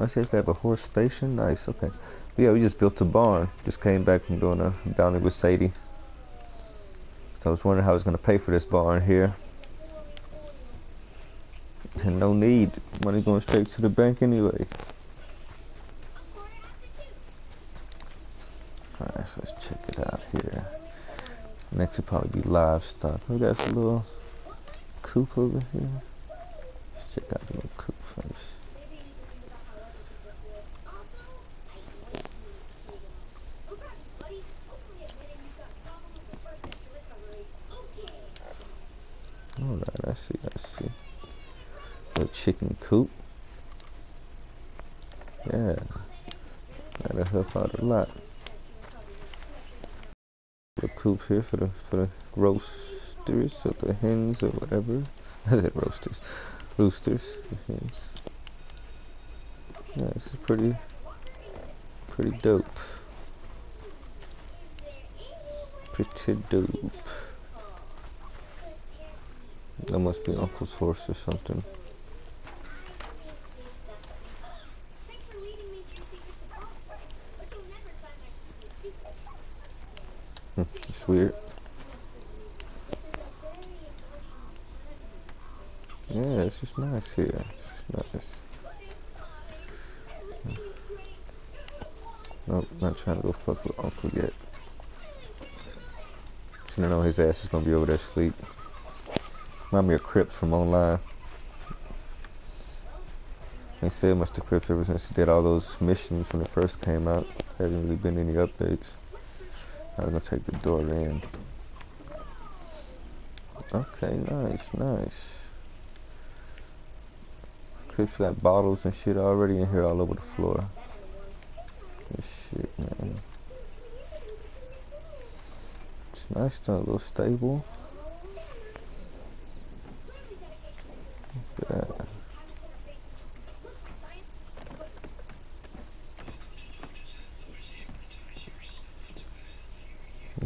I have a horse station. Nice. Okay. But yeah, we just built a barn. Just came back from doing a down with Sadie. So I was wondering how I was gonna pay for this barn here. And no need. Money going straight to the bank anyway. Alright, so let's check it out here. Next will probably be livestock. We got a little coop over here. Let's check out the little coop first. Oh, Alright, I see, I see. The chicken coop. Yeah. That'll help out a lot. The coop here for the for the roasters or the hens or whatever. I said roasters. Roosters. The hens. Yeah, this is pretty pretty dope. Pretty dope. That must be Uncle's horse or something. Hmm, it's weird. Yeah, it's just nice here. It's nice. Nope, not trying to go fuck with Uncle yet. You know his ass is gonna be over there asleep. Remind me of Cripps from online. They said much to Cripps ever since he did all those missions when it first came out. Hasn't really been any updates. I'm gonna take the door in. Okay, nice, nice. Cripps got bottles and shit already in here all over the floor. Good shit, man. It's nice though, a little stable.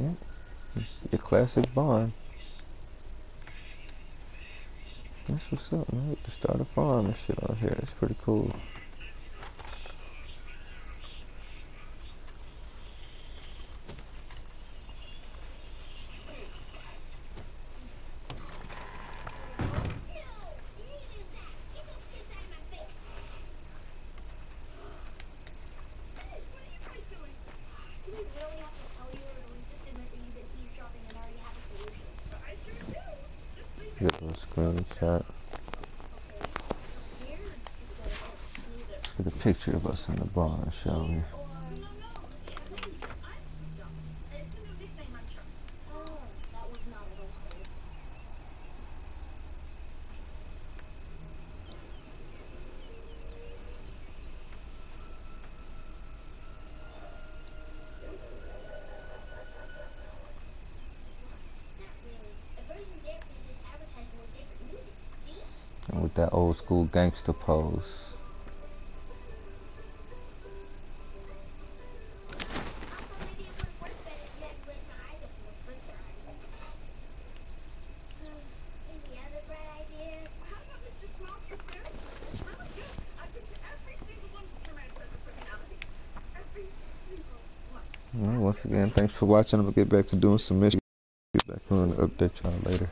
Yeah. Your classic barn. That's what's up, man. To start a farm and shit out here. It's pretty cool. Get a screenshot. Get a picture of us in the barn, shall we? And with that old school gangster pose. Once again, thanks for watching. I'm gonna get back to doing some missions. Get back on and update y'all later.